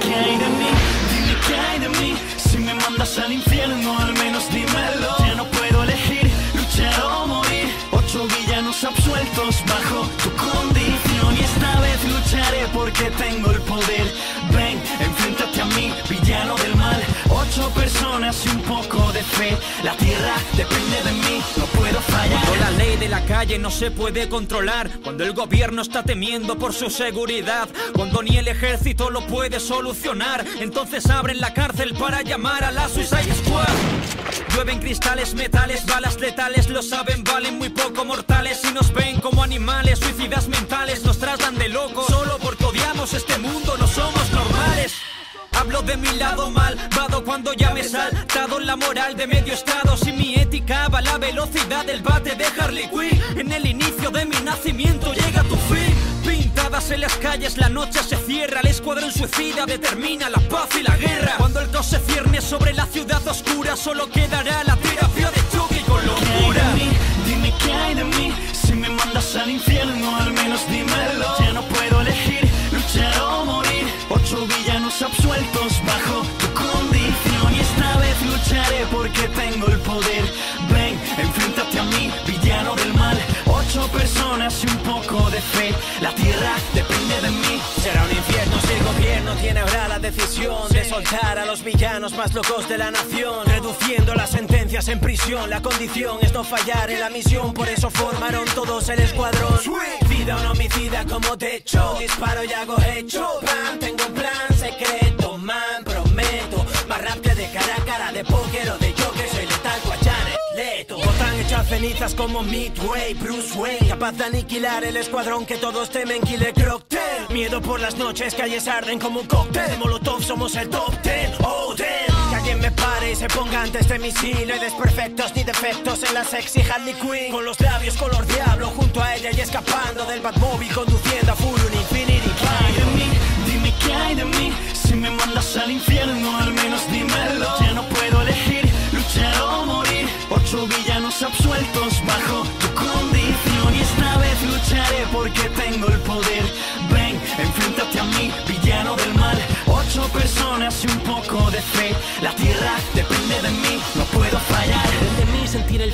¿Qué hay de mí? Dime qué hay de mí. Si me mandas al infierno, al menos dímelo. Ya no puedo elegir luchar o morir. Ocho villanos absueltos bajo tu condición. Y esta vez lucharé porque tengo el poder. Ven, enfréntate a mí, villano del mal. Ocho personas y un poco de fe. La tierra depende de mí, no de la calle no se puede controlar, cuando el gobierno está temiendo por su seguridad, cuando ni el ejército lo puede solucionar, entonces abren la cárcel para llamar a la Suicide Squad. Llueven cristales, metales, balas letales, lo saben, valen muy poco mortales y nos ven como animales, suicidas mentales, nos tratan de locos, solo porque odiamos este mundo, no somos normales. Hablo de mi lado malvado cuando ya me he saltado la moral de medio estado. Si mi ética va a la velocidad del bate de Harley Quinn, en el inicio de mi nacimiento llega tu fin. Pintadas en las calles, la noche se cierra, el escuadrón suicida determina la paz y la guerra. Cuando el caos se cierne sobre la ciudad oscura, solo quedará la terapia de choque con ¿Qué hay locura. de mí? Dime qué hay de mí. Si me mandas al infierno, al menos dímelo. Ya no puedo elegir luchar o morir. Ocho villanos absueltos bajo personas y un poco de fe. La tierra depende de mí. Será un infierno si el gobierno tiene ahora la decisión de soltar a los villanos más locos de la nación, reduciendo las sentencias en prisión. La condición es no fallar en la misión, por eso formaron todos el escuadrón. Vida un homicida como techo, disparo y hago hecho. Tengo un plan Hechas cenizas como Midway, Bruce Wayne, capaz de aniquilar el escuadrón que todos temen, Killer Cocktail. Miedo por las noches, calles arden como un cóctel. Molotov somos el top ten, oh damn. Que alguien me pare y se ponga antes de misil. No hay desperfectos ni defectos en la sexy Harley Quinn. Con los labios color diablo junto a ella y escapando del Batmobile conduciendo a full un Infinity ¿Qué hay de Climb. mí? Dime qué hay de mí. Si me mandas al infierno, al menos dímelo. Ya no puedo elegir luchar o morir. Ocho villanos absueltos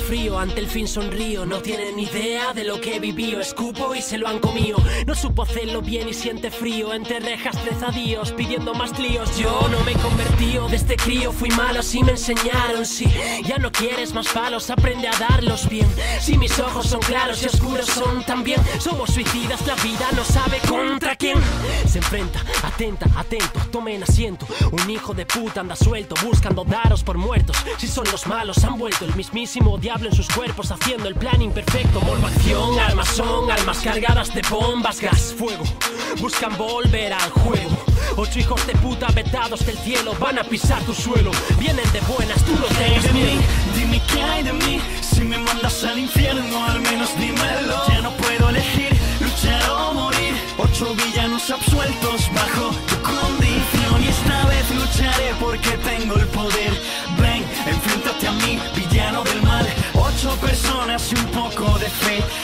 ante el fin sonrío. No tienen idea de lo que vivió. Escupo y se lo han comido. No supo hacerlo bien y siente frío. Entre rejas trezadíos, pidiendo más líos. Yo no me convertí, desde crío fui malo. Si me enseñaron, si ya no quieres más palos, aprende a darlos bien. Si mis ojos son claros y oscuros son también. Somos suicidas, la vida no sabe contra quién. Se enfrenta, atenta, atento, tomen asiento. Un hijo de puta anda suelto, buscando daros por muertos. Si son los malos, han vuelto el mismísimo diablo en sus cuerpos, haciendo el plan imperfecto. Morbo acción, armas son, almas cargadas de bombas, gas, fuego. Buscan volver al juego. Ocho hijos de puta vetados del cielo van a pisar tu suelo. Vienen de buenas, tú no ¿Qué hay tengas miedo. Dime qué hay de mí. Si me mandas al infierno, al menos dímelo.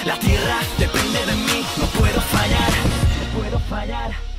la tierra depende de mí, no puedo fallar, no puedo fallar.